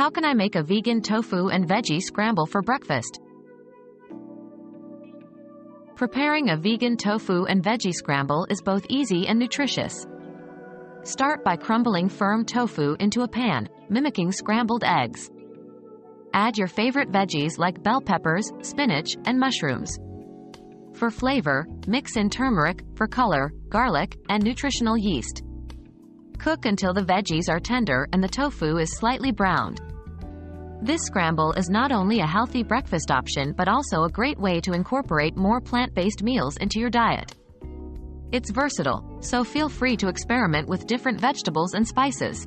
How can I make a vegan tofu and veggie scramble for breakfast? Preparing a vegan tofu and veggie scramble is both easy and nutritious. Start by crumbling firm tofu into a pan, mimicking scrambled eggs. Add your favorite veggies like bell peppers, spinach, and mushrooms. For flavor, mix in turmeric, for color, garlic, and nutritional yeast. Cook until the veggies are tender and the tofu is slightly browned. This scramble is not only a healthy breakfast option but also a great way to incorporate more plant-based meals into your diet. It's versatile, so feel free to experiment with different vegetables and spices.